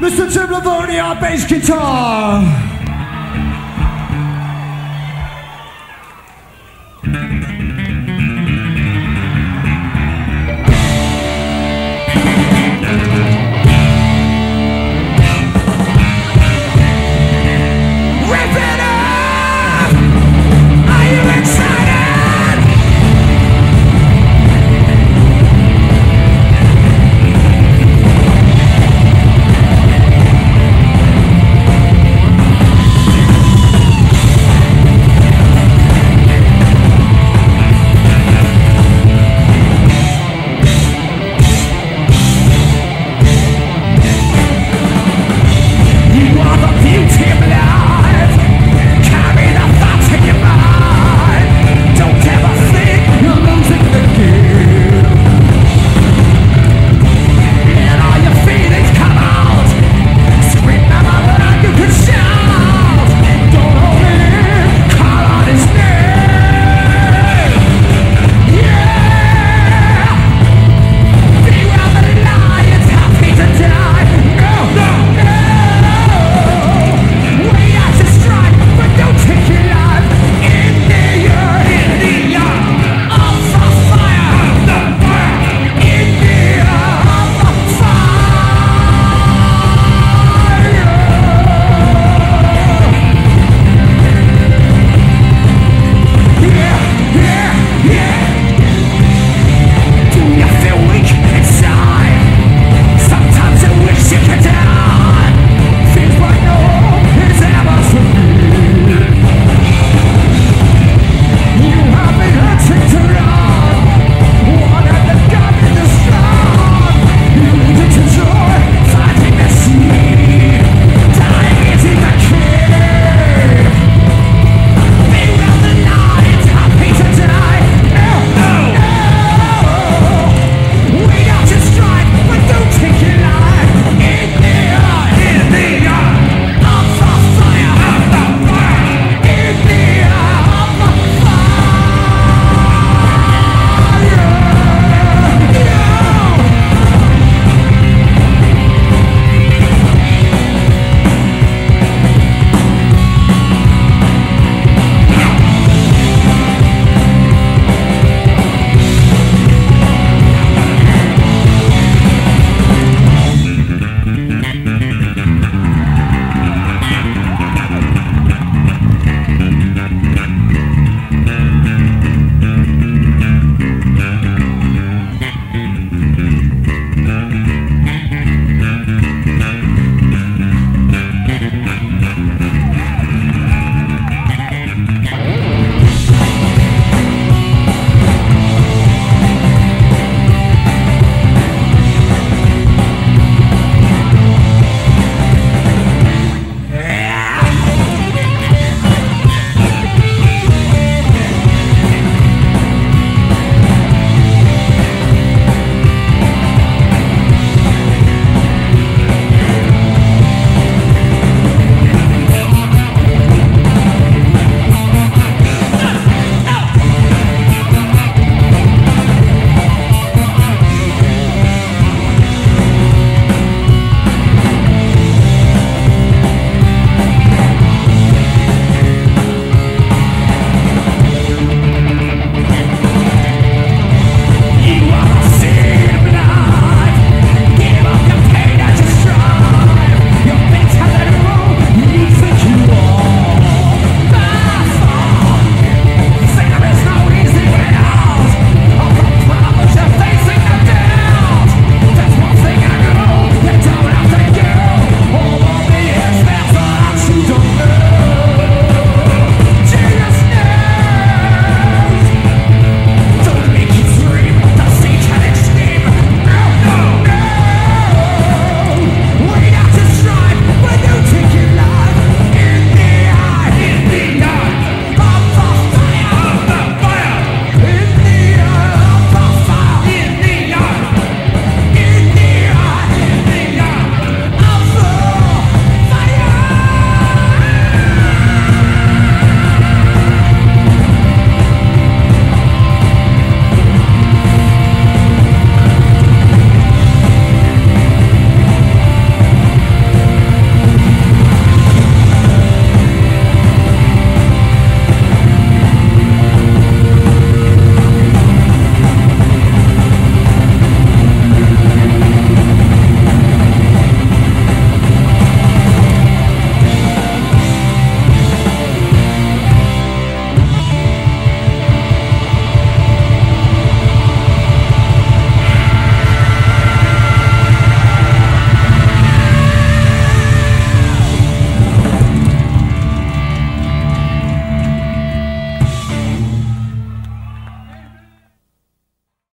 Mr. Tim Lavoni on bass guitar.